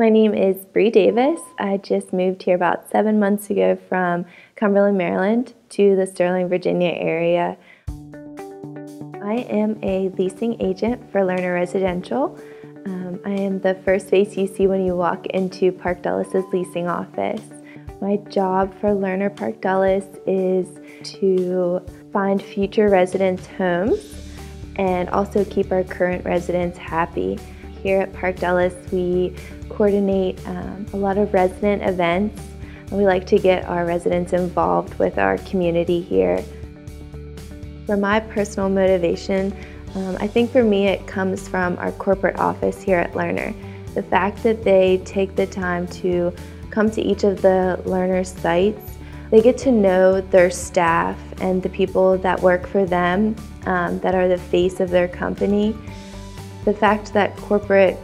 My name is Bree Davis. I just moved here about seven months ago from Cumberland, Maryland to the Sterling, Virginia area. I am a leasing agent for Lerner Residential. Um, I am the first face you see when you walk into Park Dulles' leasing office. My job for Lerner Park Dulles is to find future residents homes and also keep our current residents happy. Here at Park Dulles, we coordinate um, a lot of resident events. We like to get our residents involved with our community here. For my personal motivation, um, I think for me it comes from our corporate office here at Lerner. The fact that they take the time to come to each of the Lerner sites, they get to know their staff and the people that work for them, um, that are the face of their company. The fact that corporate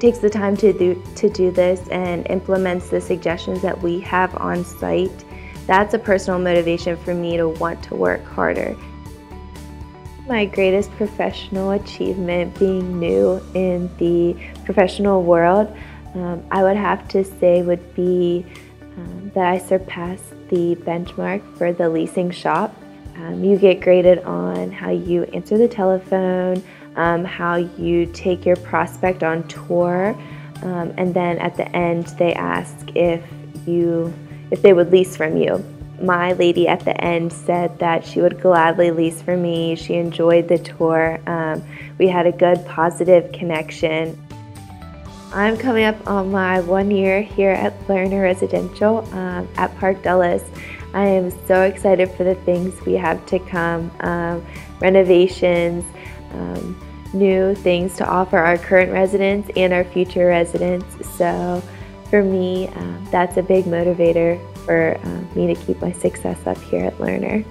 takes the time to do, to do this and implements the suggestions that we have on site, that's a personal motivation for me to want to work harder. My greatest professional achievement being new in the professional world, um, I would have to say would be um, that I surpassed the benchmark for the leasing shop. Um, you get graded on how you answer the telephone, um, how you take your prospect on tour, um, and then at the end they ask if you if they would lease from you. My lady at the end said that she would gladly lease from me. She enjoyed the tour. Um, we had a good positive connection. I'm coming up on my one year here at Lerner Residential um, at Park Dulles. I am so excited for the things we have to come, um, renovations, um, new things to offer our current residents and our future residents. So for me, um, that's a big motivator for uh, me to keep my success up here at Lerner.